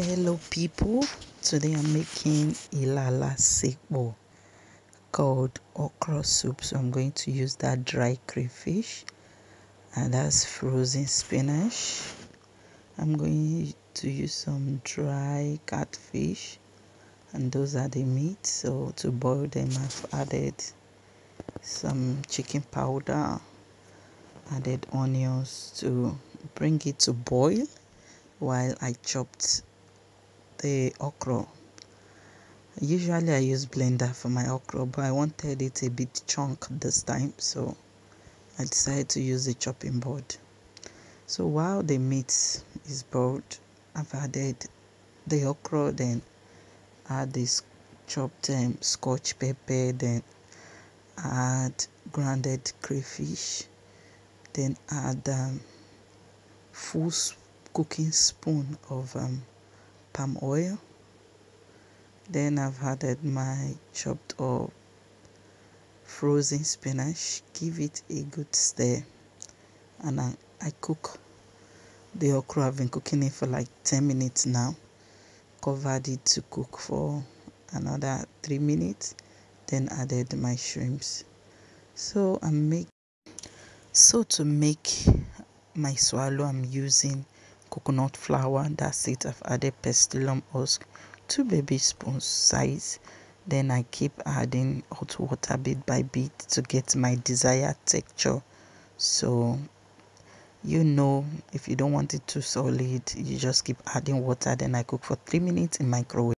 Hello people, today I'm making ila alasepo called okra soup. So I'm going to use that dry crayfish and that's frozen spinach. I'm going to use some dry catfish and those are the meat. So to boil them I've added some chicken powder, added onions to bring it to boil while I chopped the okra. Usually I use blender for my okra, but I wanted it a bit chunk this time, so I decided to use the chopping board. So while the meat is boiled, I've added the okra, then add this chopped um, scotch pepper, then add grounded crayfish, then add um, full cooking spoon of um, palm oil. Then I've added my chopped up frozen spinach. Give it a good stir. And I, I cook. The okra I've been cooking it for like 10 minutes now. Covered it to cook for another 3 minutes. Then added my shrimps. So I'm make so to make my swallow I'm using coconut flour that's it. I've added psyllium husk two baby spoons size. Then i keep adding hot water bit by bit to get my desired texture. So you know if you don't want it too solid you just keep adding water. Then i cook for three minutes in microwave